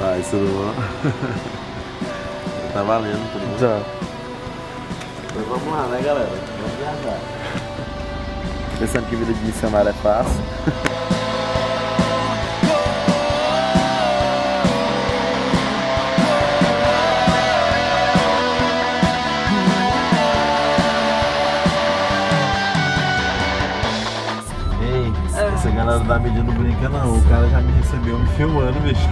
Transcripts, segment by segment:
Ah, isso não. tá valendo por enquanto. Tá. Vamos lá, né, galera? Vamos viajar. Pensando que vida de missionário é fácil. Ei, essa galera da mídia não brinca não. O cara já me recebeu me filmando, bicho.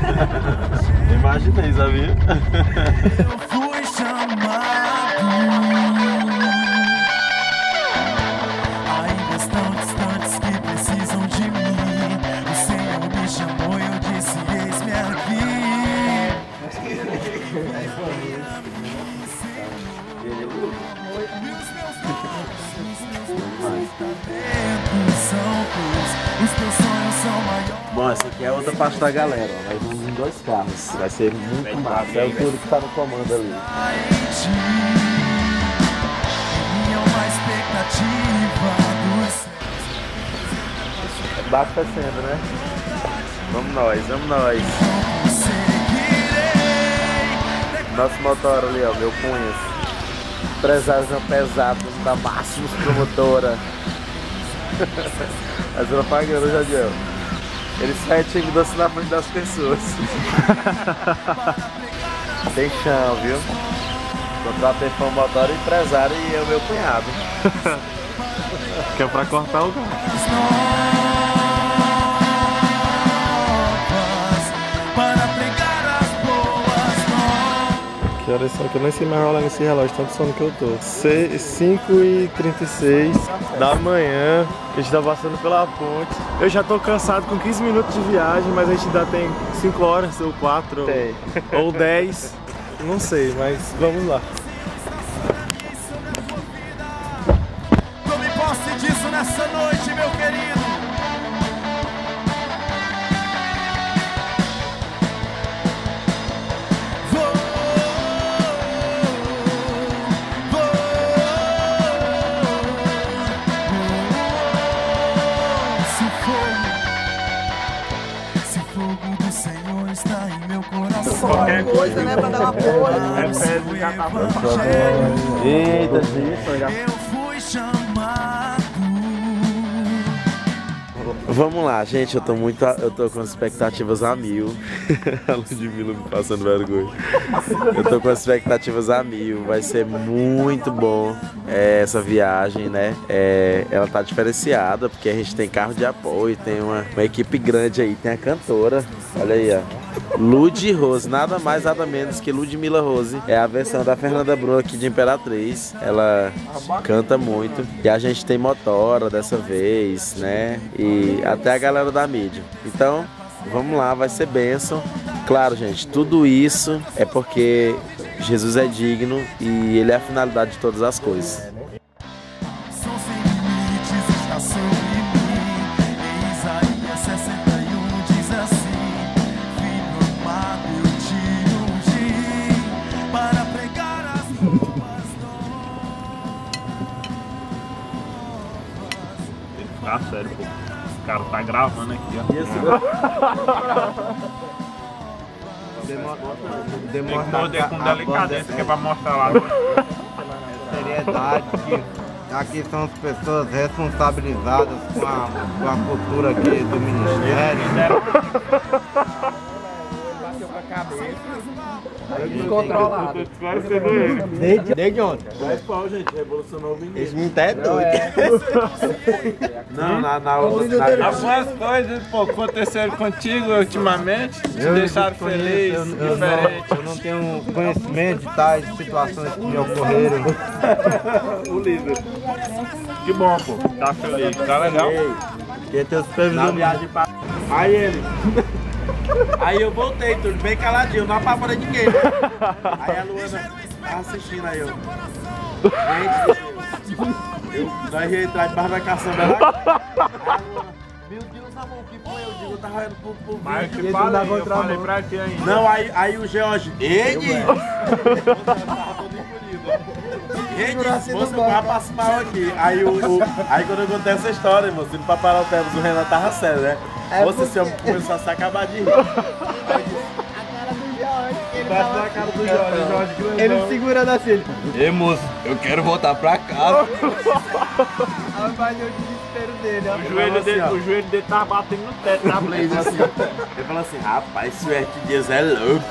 Imaginei, sabia? essa aqui é outra parte da galera. ó. Nós vamos em dois carros. Vai ser muito massa. É o Túlio que tá no comando ali. Baixo descendo, né? Vamos nós, vamos nós. Nosso motor ali, ó, meu cunhas. Empresários pesado da Máximos Promotora. Mas eu pagando, Jadiel. Ele sai tímido assim na frente das pessoas. Tem chão, viu? Contratei foi um motor empresário e é o meu cunhado. Que é pra cortar o gasto. Que horas são que eu nem sei mais rolar nesse relógio, tanto sono que eu tô. 5h36 da manhã, a gente tá passando pela ponte. Eu já tô cansado com 15 minutos de viagem, mas a gente ainda tem 5 horas, ou 4, Tem. ou 10. Não sei, mas vamos lá. Tome posse disso nessa noite, meu querido. Coisa, né, pra dar apoio. É Eita, Eu fui chamado. Vamos lá, gente, eu tô muito. Eu tô com as expectativas a mil. a Ludmilla me passando vergonha. Eu tô com as expectativas a mil. Vai ser muito bom é, essa viagem, né? É, ela tá diferenciada, porque a gente tem carro de apoio, tem uma, uma equipe grande aí, tem a cantora. Olha aí, ó. Lud Rose, nada mais, nada menos que Ludmilla Rose. É a versão da Fernanda Brum aqui de Imperatriz. Ela canta muito. E a gente tem motora dessa vez, né? E até a galera da mídia. Então, vamos lá, vai ser bênção. Claro, gente, tudo isso é porque Jesus é digno e Ele é a finalidade de todas as coisas. Ah, sério, pô. O cara tá gravando aqui, ó. Tem que morder com delicadeza, que é pra mostrar lá. seriedade que aqui são as pessoas responsabilizadas com a, com a cultura aqui do ministério. Descontrolado. Vai ser doido. Desde, desde ontem. Qual, gente? Revolucionou o menino. Esse menino tá é doido. Não, na, na outra. na- Algumas coisas, pô, aconteceram contigo ultimamente, te deixaram desconheço, feliz, eu, eu diferente. não, eu não tenho conhecimento de tais situações que me ocorreram. O líder. Que bom, pô. Tá feliz, tá legal? Porque teu Na supervisor viagem pra. Aí ele. Aí eu voltei, tudo bem caladinho, não apavorei ninguém. Aí a Luana tava assistindo aí, eu. Gente, eu, nós ia entrar debaixo da caçamba lá. A Luana, meu Deus, o que foi? Eu digo, eu tava olhando pro, pro Mas eu vídeo. te Ele falei, eu falei pra ti ainda. Não, aí, aí o George. Ele! Gente, moço, vai passar mal aqui. Aí, o, o- aí quando eu contei essa história, moço, indo pra parar o Tevos, o Renan tava sério, né? É Moço, porque- esse homem começou a se acabar de rir. Eu Embaixo da cara do Jorge, Jorge grandão. Ele segurando assim, ele. Ei, moço, eu quero voltar pra casa. Aí vai o desespero dele, ó. O joelho, dele, o joelho dele tava batendo no teto da Blaze assim. Ele falou assim, rapaz, esse Ert Dias é louco.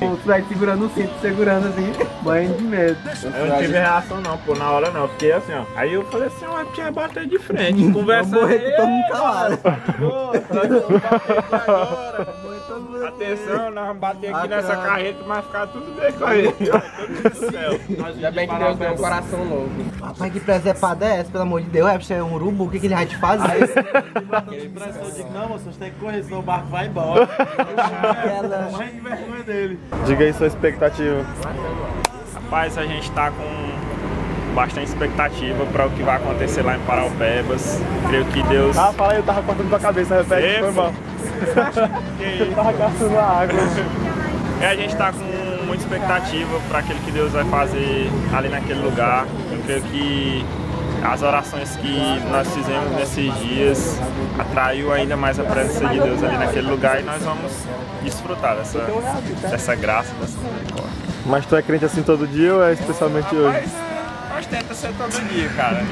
O Fred segurando o cinto, segurando assim, banho de medo. Eu não tive reação não, pô, na hora não. Eu fiquei assim, ó. Aí eu falei assim, ó, tinha bater de frente, conversa Vou morrer com todo mundo calado. Atenção, nós vamos bater aqui Ah, nessa cara. carreta, mas ficar tudo bem com a gente. do céu. Ainda bem que Deus deu um coração novo. Rapaz, que presepada é essa, pelo amor de Deus? É, você é um urubu, o que, que ele vai te fazer? Eu digo, não, moço, você tem que correr, senão o barco vai embora. Morrendo de vergonha dele. Diga aí sua expectativa. Rapaz, a gente tá com bastante expectativa para o que vai acontecer lá em Paraupebas. Creio que Deus. Ah, fala aí, eu tava cortando tua cabeça, repete, foi mal. Que isso? Tava gastando a água. É, a gente tá com muita expectativa para aquilo que Deus vai fazer ali naquele lugar. Eu creio que as orações que nós fizemos nesses dias atraiu ainda mais a presença de Deus ali naquele lugar e nós vamos desfrutar dessa, dessa graça, dessa misericórdia. Mas tu é crente assim todo dia ou é especialmente hoje? Nós tenta ser todo dia, cara.